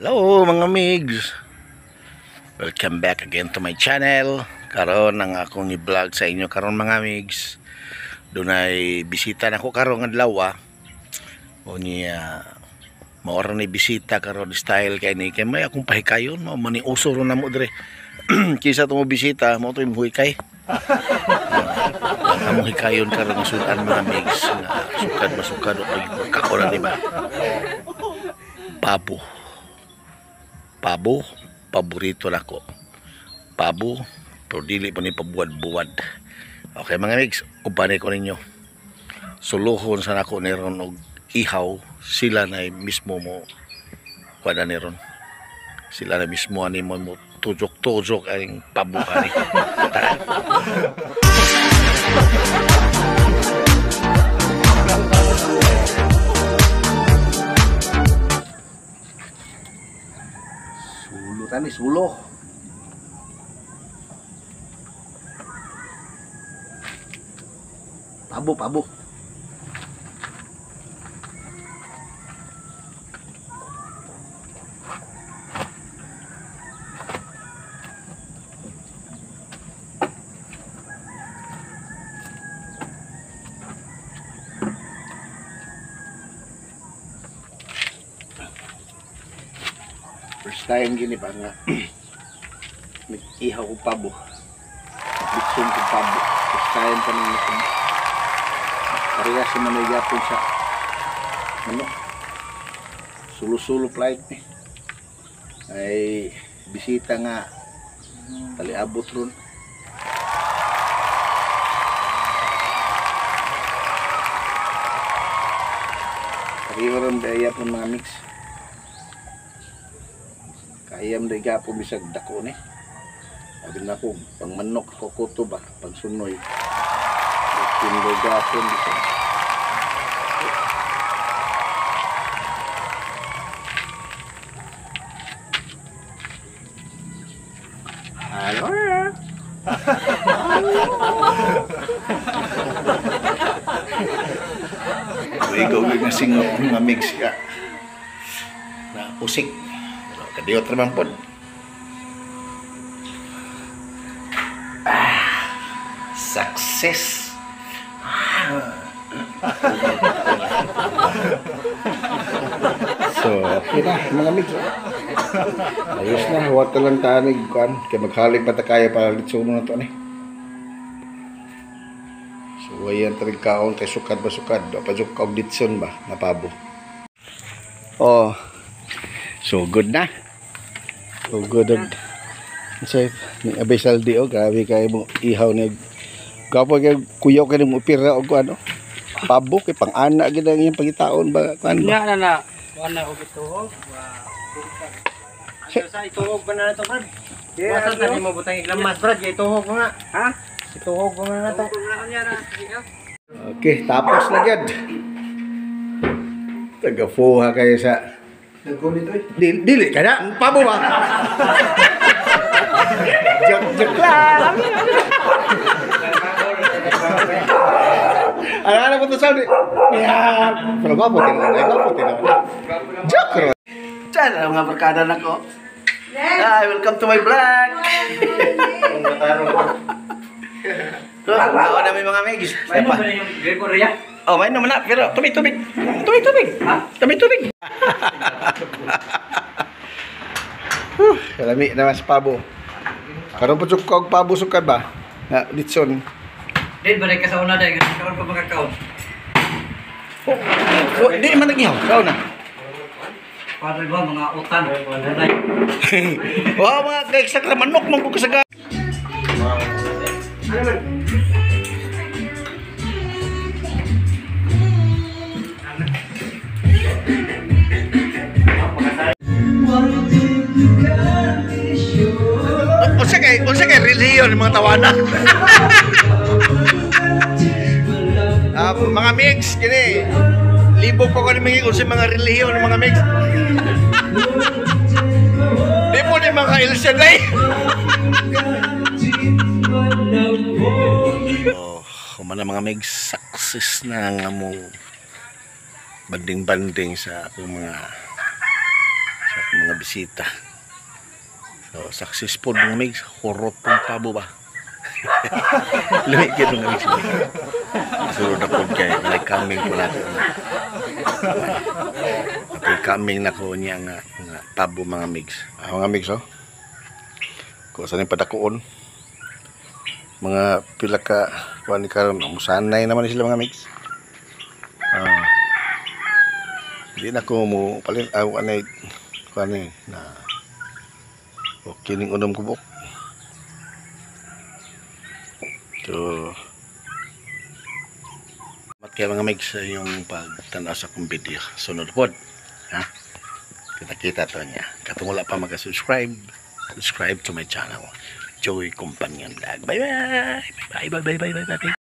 Hello mga migs. Welcome back again to my channel. Karon ang akong i-vlog sa inyo karon mga migs. Dunay bisita na ko karon adlaw ah. O niya Maura ni bisita karon style kay ni kay may akong pahikayon mo mani uso ro na mo dire Kisa to bisita mo to imong kay Amo hikayon karon ng sudan mga migs na sukad masukad o pagkakaon na di ba Pabo pabo paborito nako pabo pero dili pa ni pabuwad-buwad. Okay mga migs ubanay ko ninyo. Suluhon sa nako ni ron og ihaw sila na mismo mo kuha ni ron. Sila na mismo ani mo mo tujok-tujok ang pabo ani Tara. Sulo tani, time gini pa nga. Nag-ihaw ko pabo. Bitsun ko pabo. First time pa nang natin. Kariya sa manigapon sa ano? Sulo-sulo flight ni. Ay bisita nga taliabot ron. Kariya ron daya po mga mix. Kayam na gapo bisag dako ni. Sabi na ko, pang manok ko kuto ba, pang sunoy. Pag gapo bisag. Hello. Ikaw nga singot mga mix ka. Na usik. Kadiyot naman po. Ah, success. so, okay na, mga mix. Ayos na, huwag ka lang tanig, kuan. Kaya maghalig pa kaya para litsuno na to, ni. So, ayan tarig kaon, kay sukad ba sukad. Dapat kaog ditson ba, napabo. Oh, So good na. So good og say ni Abay Saldi oh grabe kay mo ihaw ni Gapo kay kuyaw kay mo pira og ano. Pabo kay pang ana gid ang iyang pagitaon ba kan. Nya na na. Wala ko gituhog. Ano sa ituhog ba na na to, Brad? Basta sa mo butang iglamas, Brad. Ituhog mo nga. Ha? Ituhog mo na na to. Okay, tapos na gyud. Taga-fuha kayo sa Nagulit oy. Dili, dili ka na, pabo ba? joke, joke lang. Ano ano po to sabi? Yeah. Pero gwapo tinaw, eh, gwapo tinaw. Joke ro. Diyan ang mga barkada na ko. Hi, welcome to my vlog. Na may mga megis. May mo ba yung Gregoria? Oh, may naman na. Pero tubig, tubig. Tubig, tubig. Ha? Tubig, tubig. Huh, Kalami naman sa pabo. Karon po tsuk kog pabo sukad ba? Na litson. Din balik ka sa una dahil kasi kawan pa makakaon. Oh, di man nagihaw. Kao na. Para ba mga utan. Wow, mga kay sakra manok man ko kasaga. Unsa kay unsa kay reliyon mga tawana? Ah, mga mix kini. Libog pa ko ni mga unsa mga reliyon mga mix. Di mo ni mga ilsa day. Oh, humana mga meg success na ang among banding-banding sa akong mga sa mga bisita. So, successful mga migs. Hurot pong pabo ba? Lumikit mga migs. Sunod na po kay may coming po natin. Okay, coming na ko niya nga, nga pabo mga migs. Ah, mga migs oh. Kung saan yung padakuon. Mga pila ka kuan ni karon musanay naman sila mga migs. Ah. Di na ko mo palin anay kuan ni na okay ning unom kubok. So Mat kay mga migs sa yung pagtanaw sa kong video. Sunod pod. Ha? Kita-kita to niya. Katong wala pa maka-subscribe, subscribe to my channel. Joey Companion Vlog. Bye bye. Bye bye bye bye bye bye. bye.